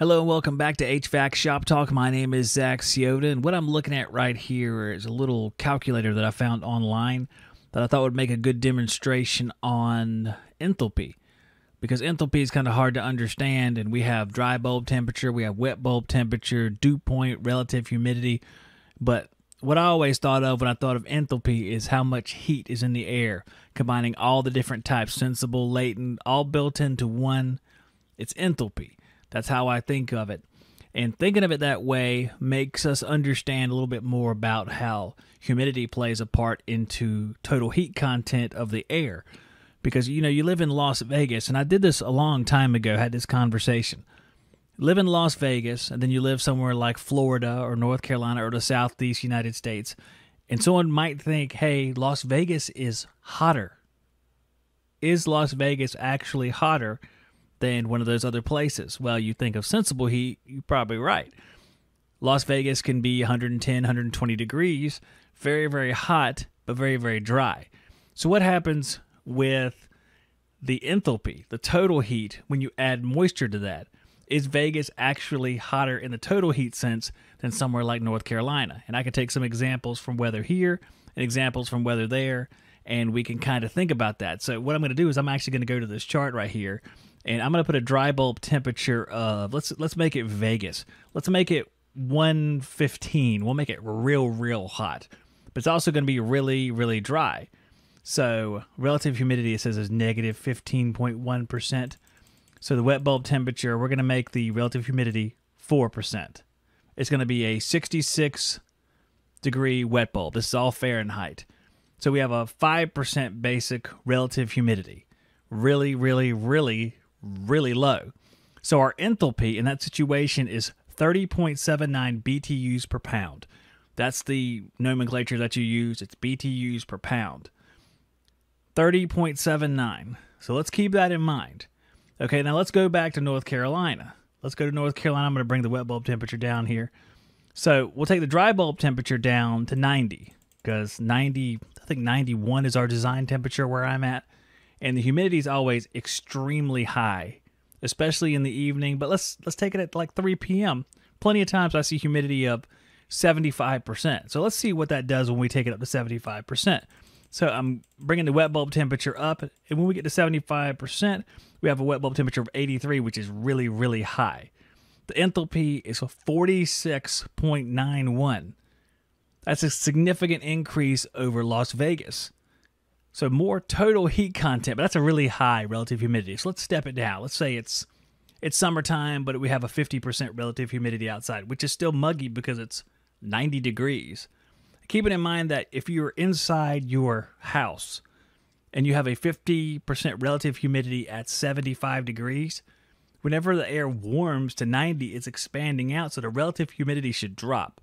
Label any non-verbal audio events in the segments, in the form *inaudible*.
Hello and welcome back to HVAC Shop Talk. My name is Zach Ciota, and what I'm looking at right here is a little calculator that I found online that I thought would make a good demonstration on enthalpy. Because enthalpy is kind of hard to understand, and we have dry bulb temperature, we have wet bulb temperature, dew point, relative humidity. But what I always thought of when I thought of enthalpy is how much heat is in the air, combining all the different types, sensible, latent, all built into one. It's enthalpy. That's how I think of it. And thinking of it that way makes us understand a little bit more about how humidity plays a part into total heat content of the air. Because, you know, you live in Las Vegas, and I did this a long time ago, had this conversation. Live in Las Vegas, and then you live somewhere like Florida or North Carolina or the Southeast United States, and someone might think, hey, Las Vegas is hotter. Is Las Vegas actually hotter? Than one of those other places. Well, you think of sensible heat, you're probably right. Las Vegas can be 110, 120 degrees, very, very hot, but very, very dry. So, what happens with the enthalpy, the total heat, when you add moisture to that? Is Vegas actually hotter in the total heat sense than somewhere like North Carolina? And I can take some examples from weather here and examples from weather there, and we can kind of think about that. So, what I'm going to do is I'm actually going to go to this chart right here and I'm gonna put a dry bulb temperature of let's let's make it Vegas. Let's make it 115. We'll make it real real hot, but it's also gonna be really really dry. So relative humidity it says is negative negative 15.1 percent. So the wet bulb temperature we're gonna make the relative humidity four percent. It's gonna be a 66 degree wet bulb. This is all Fahrenheit. So we have a 5% basic relative humidity. Really, really, really really low. So our enthalpy in that situation is 30.79 BTUs per pound. That's the nomenclature that you use. It's BTUs per pound. 30.79. So let's keep that in mind. Okay, now let's go back to North Carolina. Let's go to North Carolina. I'm going to bring the wet bulb temperature down here. So we'll take the dry bulb temperature down to 90 because 90, I think 91 is our design temperature where I'm at and the humidity is always extremely high, especially in the evening. But let's let's take it at like 3 p.m. Plenty of times I see humidity of 75%. So let's see what that does when we take it up to 75%. So I'm bringing the wet bulb temperature up, and when we get to 75%, we have a wet bulb temperature of 83, which is really really high. The enthalpy is 46.91. That's a significant increase over Las Vegas. So more total heat content, but that's a really high relative humidity. So let's step it down. Let's say it's it's summertime, but we have a 50% relative humidity outside, which is still muggy because it's 90 degrees. Keeping in mind that if you're inside your house and you have a 50% relative humidity at 75 degrees, whenever the air warms to 90, it's expanding out, so the relative humidity should drop.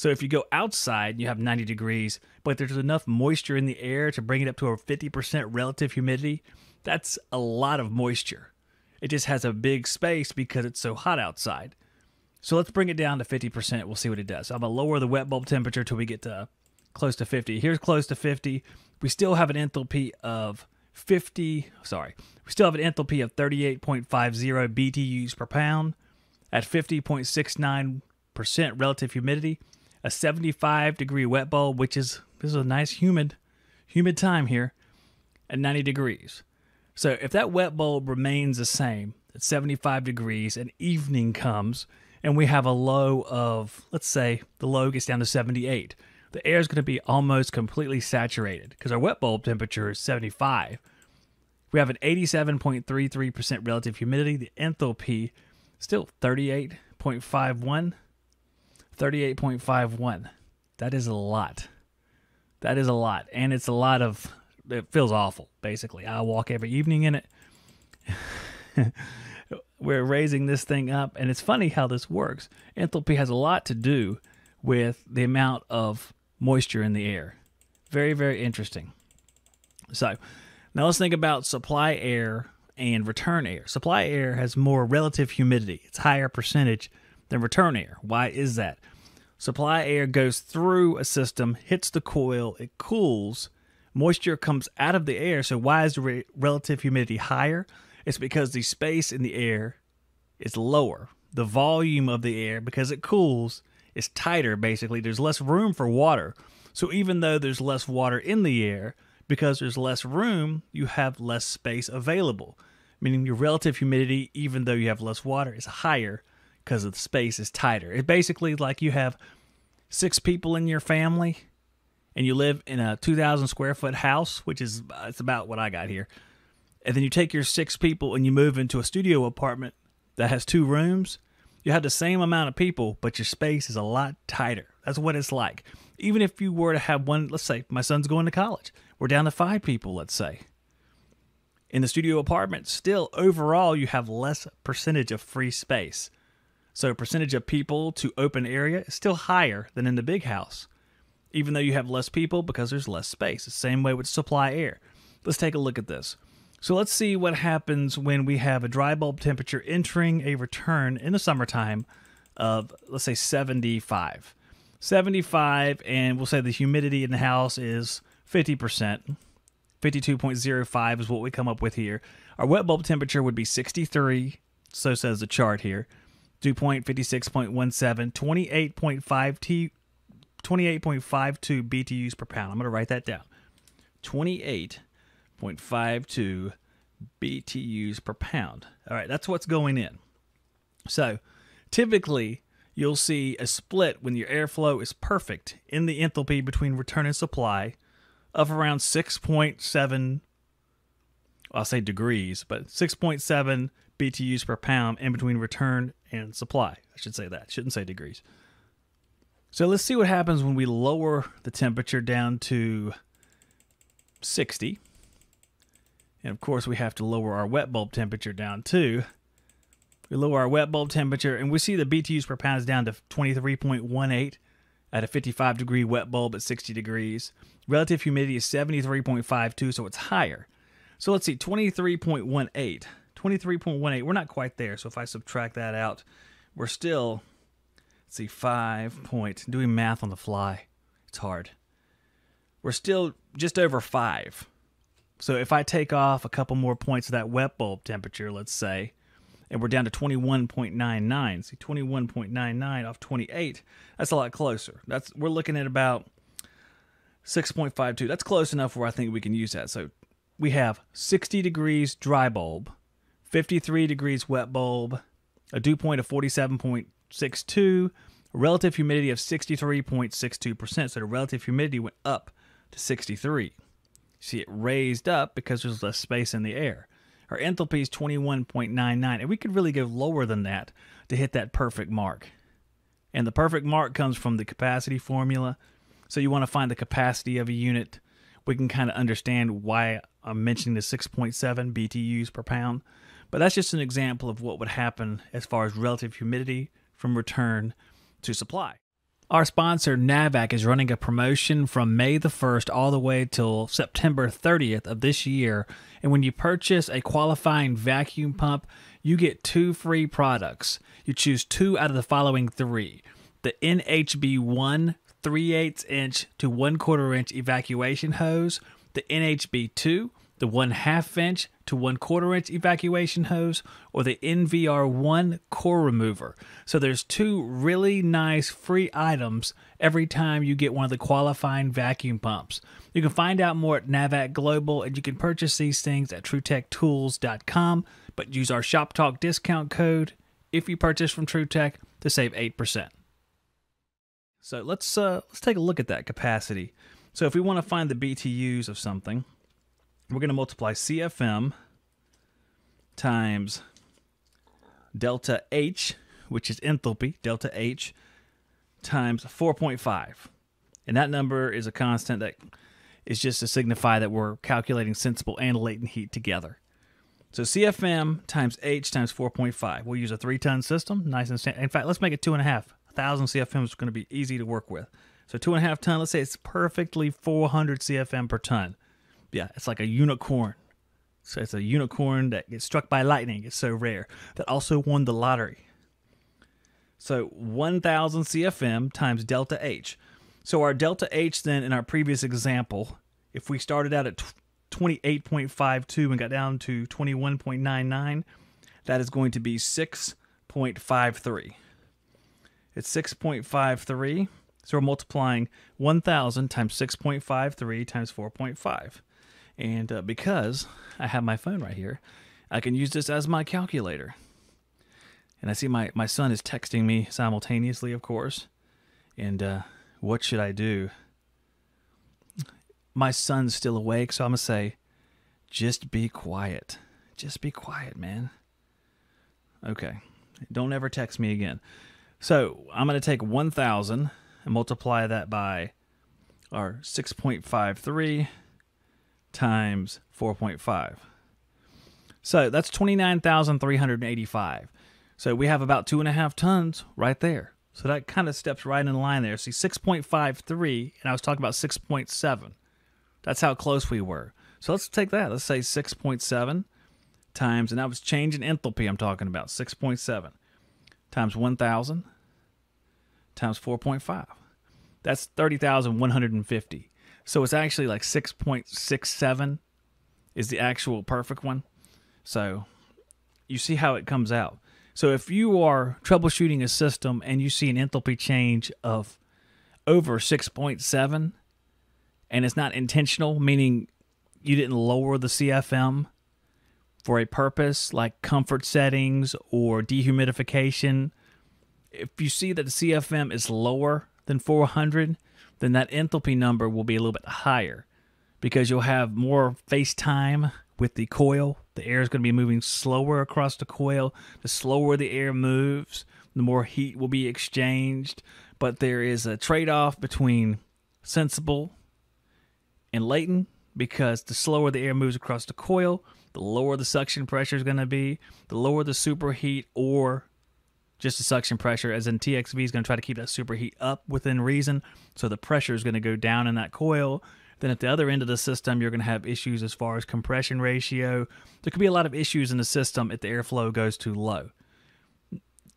So if you go outside, you have 90 degrees, but there's enough moisture in the air to bring it up to a 50% relative humidity. That's a lot of moisture. It just has a big space because it's so hot outside. So let's bring it down to 50%. We'll see what it does. I'm going to lower the wet bulb temperature till we get to close to 50. Here's close to 50. We still have an enthalpy of 50, sorry, we still have an enthalpy of 38.50 BTUs per pound at 50.69% relative humidity a 75 degree wet bulb, which is this is a nice humid humid time here at 90 degrees. So if that wet bulb remains the same at 75 degrees and evening comes and we have a low of let's say the low gets down to 78, the air is going to be almost completely saturated because our wet bulb temperature is 75. We have an 87.33% relative humidity. The enthalpy still 38.51 38.51. That is a lot. That is a lot. And it's a lot of, it feels awful, basically. I walk every evening in it. *laughs* We're raising this thing up. And it's funny how this works. Enthalpy has a lot to do with the amount of moisture in the air. Very, very interesting. So now let's think about supply air and return air. Supply air has more relative humidity, it's higher percentage than return air. Why is that? Supply air goes through a system, hits the coil, it cools, moisture comes out of the air. So, why is the re- relative humidity higher? It's because the space in the air is lower. The volume of the air, because it cools, is tighter basically. There's less room for water. So even though there's less water in the air, because there's less room, you have less space available. Meaning your relative humidity, even though you have less water, is higher because the space is tighter. It basically like you have six people in your family and you live in a 2,000 square foot house, which is it's about what I got here. And then you take your six people and you move into a studio apartment that has two rooms. You have the same amount of people, but your space is a lot tighter. That's what it's like. Even if you were to have one, let's say my son's going to college, we're down to five people, let's say. In the studio apartment, still overall, you have less percentage of free space. So, percentage of people to open area is still higher than in the big house even though you have less people because there's less space. The same way with supply air. Let's take a look at this. So let's see what happens when we have a dry bulb temperature entering a return in the summertime of, let's say, 75. 75, and we'll say the humidity in the house is 50%. 52.05 is what we come up with here. Our wet bulb temperature would be 63, so says the chart here. Dew point 56.17, 28.5 T 28.52 BTUs per pound. I'm going to write that down. 28.52 BTUs per pound. All right, that's what's going in. So typically, you'll see a split when your airflow is perfect in the enthalpy between return and supply of around 6.7, I'll say degrees, but 6.7 BTUs per pound in between return and supply. I should say that. Shouldn't say degrees. So let's see what happens when we lower the temperature down to 60. And of course, we have to lower our wet bulb temperature down too. We lower our wet bulb temperature, and we see the BTUs per pound is down to 23.18 at a 55 degree wet bulb at 60 degrees. Relative humidity is 73.52, so it's higher. So let's see, 23.18. 23.18, we're not quite there. So if I subtract that out, we're still Let's see, five point. Doing math on the fly, it's hard. We're still just over five. So if I take off a couple more points of that wet bulb temperature, let's say, and we're down to 21.99. See, 21.99 off 28. That's a lot closer. That's we're looking at about 6.52. That's close enough where I think we can use that. So we have 60 degrees dry bulb, 53 degrees wet bulb, a dew point of 47.62, relative humidity of 63.62%. So the relative humidity went up to 63. See, it raised up because there's less space in the air. Our enthalpy is 21.99, and we could really go lower than that to hit that perfect mark. And the perfect mark comes from the capacity formula. So you want to find the capacity of a unit. We can kind of understand why I'm mentioning the 6.7 BTUs per pound. But that's just an example of what would happen as far as relative humidity from return to supply. Our sponsor, Navac, is running a promotion from May the 1st all the way till September 30th of this year. And when you purchase a qualifying vacuum pump, you get two free products. You choose two out of the following three the NHB1 3 8 inch to 1 quarter inch evacuation hose, the NHB2 the 1 half inch to 1 quarter inch evacuation hose, or the NVR1 core remover. So there's two really nice free items every time you get one of the qualifying vacuum pumps. You can find out more at Navac Global and you can purchase these things at TruTechTools.com, but use our Shop Talk discount code if you purchase from TruTech to save 8%. So let's uh, let's take a look at that capacity. So if we want to find the BTUs of something, we're going to multiply CFM times delta H, which is enthalpy, delta H, times 4.5. And that number is a constant that is just to signify that we're calculating sensible and latent heat together. So CFM times H times 4.5. We'll use a three ton system, nice and standard. In fact, let's make it two and a half. A thousand CFM is going to be easy to work with. So two and a half ton, let's say it's perfectly 400 CFM per ton yeah, it's like a unicorn. So it's a unicorn that gets struck by lightning. It's so rare. That also won the lottery. So 1000 CFM times delta H. So our delta H then in our previous example, if we started out at 28.52 and got down to 21.99, that is going to be 6.53. It's 6.53. So we're multiplying 1,000 times 6.53 times 4.5. And uh, because I have my phone right here, I can use this as my calculator. And I see my, my son is texting me simultaneously, of course. And uh, what should I do? My son's still awake, so I'm going to say, just be quiet. Just be quiet, man. Okay. Don't ever text me again. So I'm going to take 1,000 and multiply that by our 6.53 times 4.5. So that's 29,385. So we have about two and a half tons right there. So that kind of steps right in line there. See, 6.53, and I was talking about 6.7. That's how close we were. So let's take that. Let's say 6.7 times, and I was changing enthalpy I'm talking about, 6.7 times 1,000 times 4.5. That's 30,150. So it's actually like 6.67 is the actual perfect one. So you see how it comes out. So if you are troubleshooting a system and you see an enthalpy change of over 6.7 and it's not intentional, meaning you didn't lower the CFM for a purpose like comfort settings or dehumidification, if you see that the CFM is lower than 400, then that enthalpy number will be a little bit higher because you'll have more face time with the coil. The air is going to be moving slower across the coil. The slower the air moves, the more heat will be exchanged. But there is a trade off between sensible and latent because the slower the air moves across the coil, the lower the suction pressure is going to be, the lower the superheat or just the suction pressure, as in TXV is going to try to keep that superheat up within reason. So the pressure is going to go down in that coil. Then at the other end of the system, you're going to have issues as far as compression ratio. There could be a lot of issues in the system if the airflow goes too low.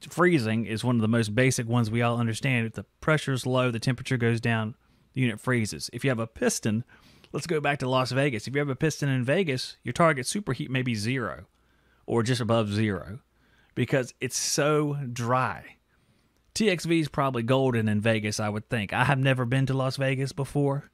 Freezing is one of the most basic ones we all understand. If the pressure is low, the temperature goes down, the unit freezes. If you have a piston, let's go back to Las Vegas. If you have a piston in Vegas, your target superheat may be zero or just above zero because it's so dry. TXV is probably golden in Vegas, I would think. I have never been to Las Vegas before,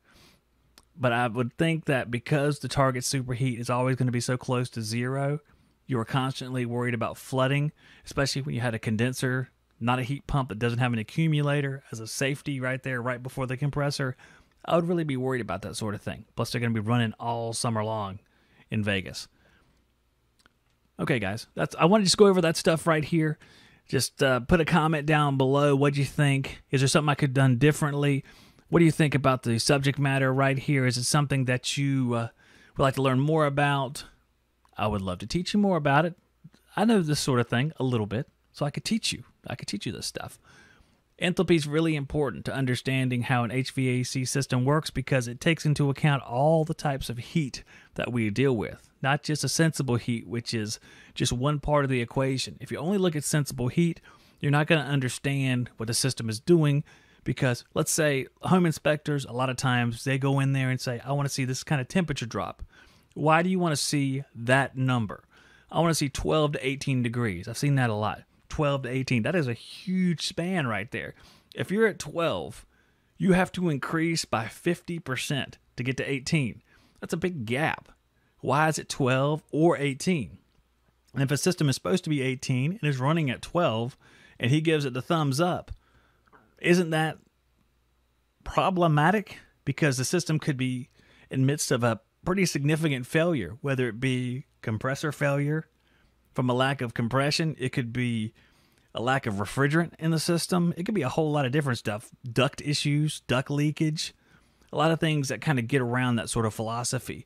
but I would think that because the target superheat is always going to be so close to zero, you are constantly worried about flooding, especially when you had a condenser, not a heat pump that doesn't have an accumulator as a safety right there, right before the compressor. I would really be worried about that sort of thing. Plus, they're going to be running all summer long in Vegas. Okay, guys, that's I want to just go over that stuff right here. Just uh, put a comment down below. What do you think? Is there something I could have done differently? What do you think about the subject matter right here? Is it something that you uh, would like to learn more about? I would love to teach you more about it. I know this sort of thing a little bit, so I could teach you. I could teach you this stuff. Enthalpy is really important to understanding how an HVAC system works because it takes into account all the types of heat that we deal with, not just a sensible heat, which is just one part of the equation. If you only look at sensible heat, you're not going to understand what the system is doing because let's say home inspectors, a lot of times they go in there and say, I want to see this kind of temperature drop. Why do you want to see that number? I want to see 12 to 18 degrees. I've seen that a lot. 12 to 18. That is a huge span right there. If you're at 12, you have to increase by 50% to get to 18. That's a big gap. Why is it 12 or 18? And if a system is supposed to be 18 and is running at 12 and he gives it the thumbs up, isn't that problematic? Because the system could be in midst of a pretty significant failure, whether it be compressor failure, from a lack of compression. It could be a lack of refrigerant in the system. It could be a whole lot of different stuff duct issues, duct leakage, a lot of things that kind of get around that sort of philosophy.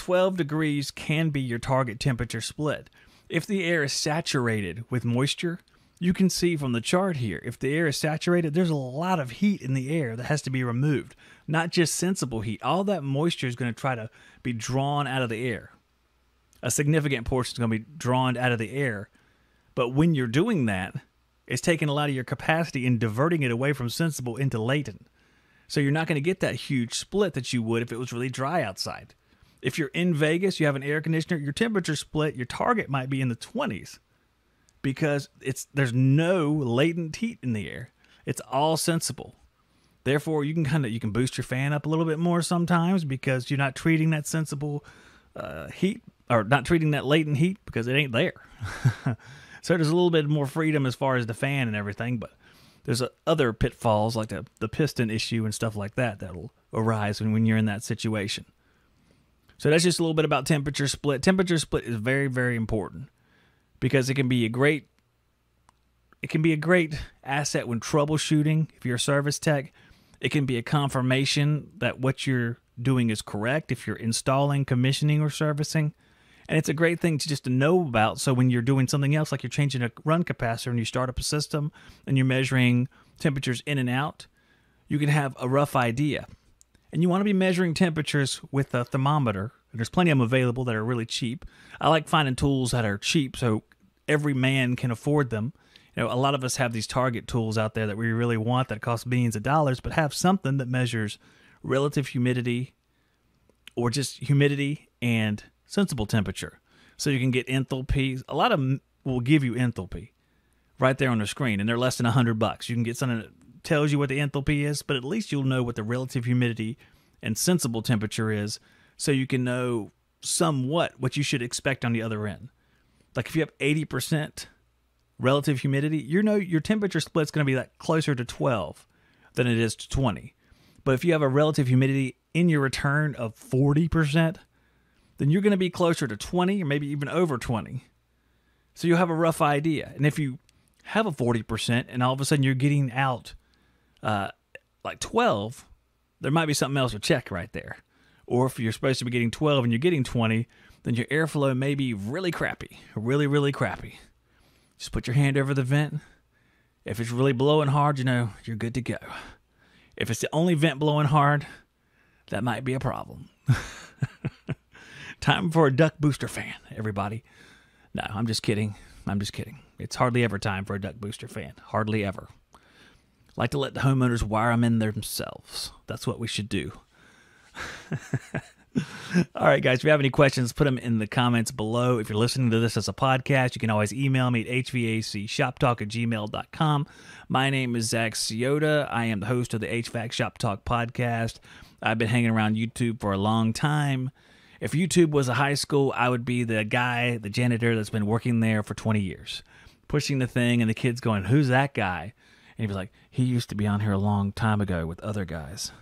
12 degrees can be your target temperature split. If the air is saturated with moisture, you can see from the chart here, if the air is saturated, there's a lot of heat in the air that has to be removed, not just sensible heat. All that moisture is going to try to be drawn out of the air a significant portion is going to be drawn out of the air. But when you're doing that, it's taking a lot of your capacity and diverting it away from sensible into latent. So you're not going to get that huge split that you would if it was really dry outside. If you're in Vegas, you have an air conditioner, your temperature split, your target might be in the 20s. because it's there's no latent heat in the air. It's all sensible. Therefore, you can kind of you can boost your fan up a little bit more sometimes because you're not treating that sensible uh, heat or not treating that latent heat because it ain't there. *laughs* so there's a little bit more freedom as far as the fan and everything, but there's a, other pitfalls like the, the piston issue and stuff like that that'll arise when, when you're in that situation. So that's just a little bit about temperature split. Temperature split is very, very important because it can be a great it can be a great asset when troubleshooting if you're a service tech. It can be a confirmation that what you're doing is correct if you're installing, commissioning, or servicing. And it's a great thing to just to know about. So when you're doing something else, like you're changing a run capacitor and you start up a system and you're measuring temperatures in and out, you can have a rough idea. And you want to be measuring temperatures with a thermometer. There's plenty of them available that are really cheap. I like finding tools that are cheap so every man can afford them. You know, a lot of us have these target tools out there that we really want that cost millions of dollars, but have something that measures relative humidity or just humidity and sensible temperature. So you can get enthalpy. A lot of them will give you enthalpy right there on the screen, and they're less than 100 bucks. You can get something tells you what the enthalpy is, but at least you'll know what the relative humidity and sensible temperature is so you can know somewhat what you should expect on the other end. Like if you have 80% relative humidity, you know your temperature split's going to be like closer to 12 than it is to 20. But if you have a relative humidity in your return of 40%, then you're going to be closer to 20 or maybe even over 20. So you'll have a rough idea. And if you have a 40% and all of a sudden you're getting out uh, like 12, there might be something else to check right there. Or if you're supposed to be getting 12 and you're getting 20, then your airflow may be really crappy, really, really crappy. Just put your hand over the vent. If it's really blowing hard, you know, you're good to go. If it's the only vent blowing hard, that might be a problem. *laughs* Time for a duct booster fan, everybody. No, I'm just kidding. I'm just kidding. It's hardly ever time for a duct booster fan. Hardly ever. Like to let the homeowners wire them in themselves. That's what we should do. *laughs* All right, guys, if you have any questions, put them in the comments below. If you're listening to this as a podcast, you can always email me at hvacshoptalk at gmail.com. My name is Zach Ciota. I am the host of the HVAC Shop Talk podcast. I've been hanging around YouTube for a long time. If YouTube was a high school, I would be the guy, the janitor that's been working there for 20 years, pushing the thing, and the kids going, Who's that guy? he was like, he used to be on here a long time ago with other guys,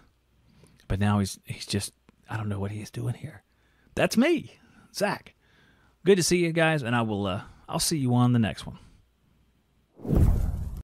but now he's he's just I don't know what he's doing here. That's me, Zach. Good to see you guys, and I will uh, I'll see you on the next one.